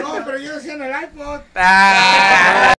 No, pero yo decía en el iPod. Ah.